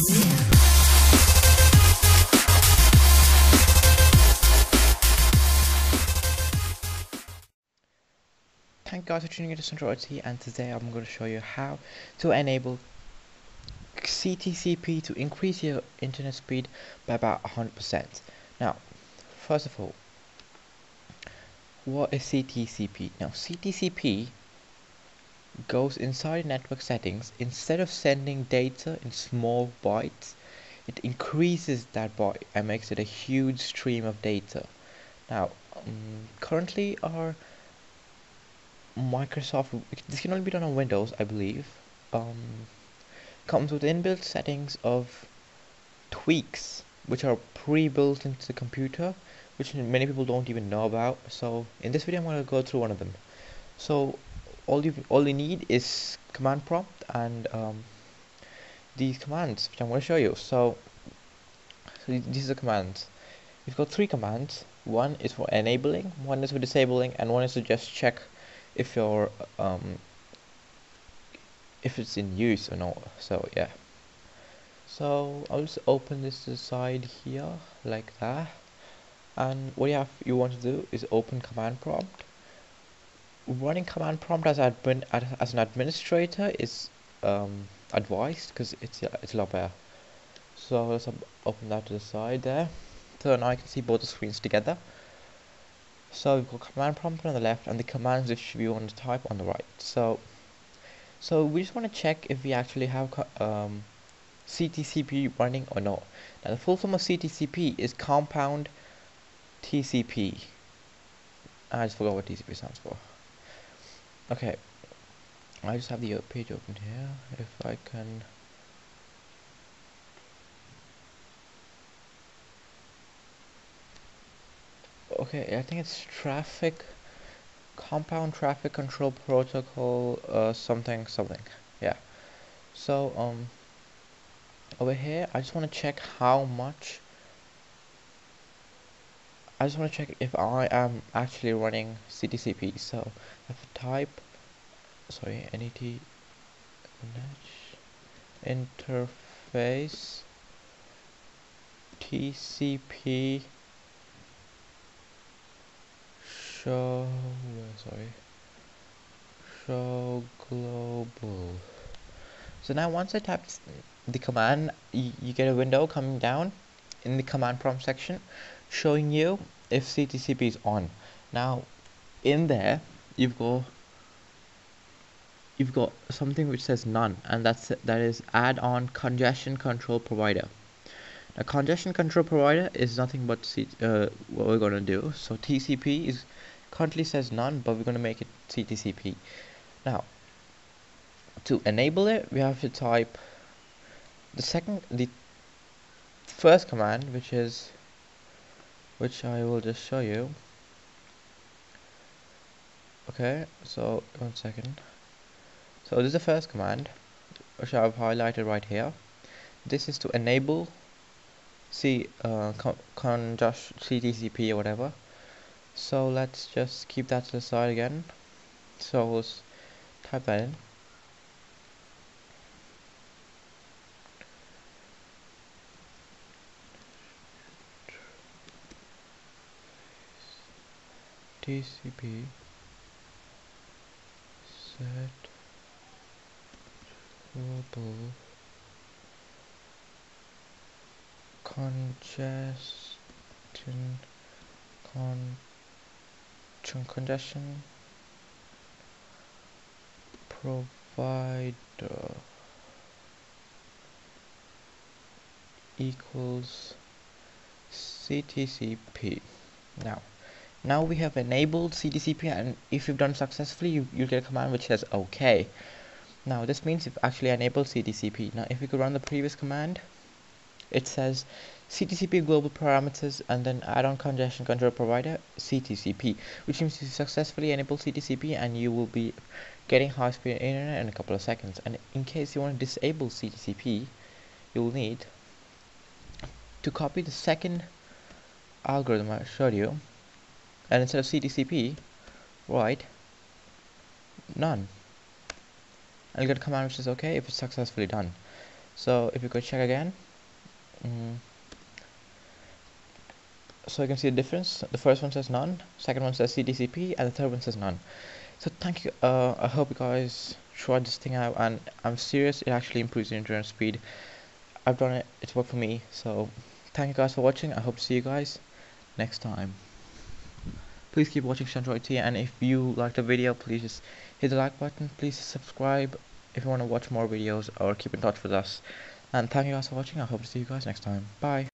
Thank you guys for tuning into Centroid T and today I'm going to show you how to enable CTCP to increase your internet speed by about 100%. Now, first of all, what is CTCP? Now, CTCP goes inside network settings. Instead of sending data in small bytes, it increases that byte and makes it a huge stream of data. Now, um, currently our Microsoft, this can only be done on Windows, I believe. Um, comes with inbuilt settings of tweaks, which are pre-built into the computer, which many people don't even know about. So in this video, I'm going to go through one of them. So all you all you need is command prompt and um, these commands, which I'm going to show you. So, so these are the commands. We've got three commands. One is for enabling, one is for disabling, and one is to just check if you're um, if it's in use or not so yeah so I'll just open this to the side here like that and what you have you want to do is open command prompt running command prompt as admin as an administrator is um, advised because it's it's a lot better. So let's open that to the side there. So now I can see both the screens together. So we've got command prompt on the left and the commands which we want to type on the right. So so we just want to check if we actually have um, CTCP running or not. Now the full form of CTCP is compound TCP I just forgot what TCP stands for okay. I just have the page open here. If I can okay I think it's traffic compound traffic control protocol uh, something something. Yeah. So um over here I just want to check how much I just want to check if I am actually running CTCP so I have to type sorry NET interface TCP show sorry show global. So now once I type the command you, you get a window coming down in the command prompt section showing you if CTCP is on. Now in there you've got you've got something which says none and that's that is add-on congestion control provider. Now congestion control provider is nothing but C uh, what we're going to do. So TCP is currently says none but we're going to make it CTCP now to enable it we have to type the second the first command which is which I will just show you. Okay so one second. So this is the first command which I've highlighted right here. This is to enable C uh, con, con CTCP or whatever. So let's just keep that to the side again. So let's type that in TCP set global congestion con congestion provider equals CTCP now now we have enabled CTCP and if you've done successfully you, you'll get a command which says OK now this means you've actually enabled CTCP now if we could run the previous command it says CTCP global parameters and then add-on congestion control provider CTCP which means you successfully enable CTCP and you will be getting high-speed internet in a couple of seconds. And in case you want to disable CTCP you will need to copy the second algorithm I showed you and instead of CTCP write none. And get a command which says okay if it's successfully done. So if you could check again. Mm, so you can see the difference. The first one says none second one says CTCP and the third one says none. So thank you. Uh, I hope you guys tried this thing out and I'm serious it actually improves your internet speed. I've done it it's worked for me. So thank you guys for watching. I hope to see you guys next time please keep watching Centroid T and if you liked the video please just hit the like button. Please subscribe if you want to watch more videos or keep in touch with us. And thank you guys for watching. I hope to see you guys next time. Bye